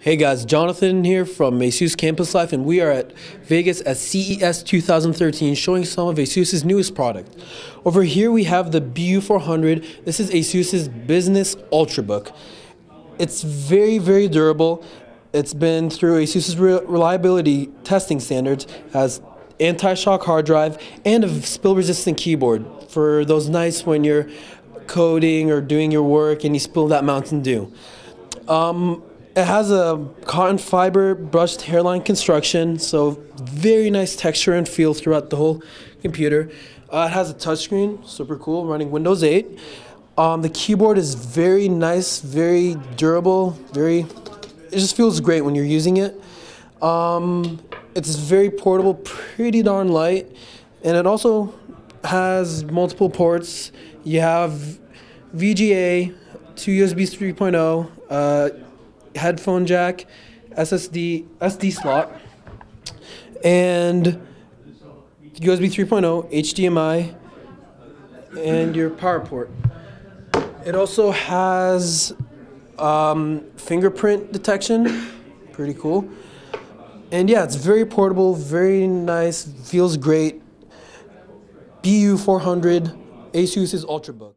Hey guys, Jonathan here from ASUS Campus Life, and we are at Vegas at CES 2013 showing some of ASUS's newest product. Over here we have the BU400. This is ASUS's Business Ultrabook. It's very, very durable. It's been through ASUS's reliability testing standards, has anti-shock hard drive, and a spill-resistant keyboard for those nights when you're coding or doing your work and you spill that Mountain Dew. Um, it has a carbon fiber brushed hairline construction, so very nice texture and feel throughout the whole computer. Uh, it has a touchscreen, super cool, running Windows 8. Um, the keyboard is very nice, very durable, very. It just feels great when you're using it. Um, it's very portable, pretty darn light, and it also has multiple ports. You have VGA, two USB 3.0. Uh, headphone jack, SSD SD slot, and USB 3.0, HDMI, and your power port. It also has um, fingerprint detection, pretty cool. And yeah, it's very portable, very nice, feels great. BU400, ASUS's Ultrabook.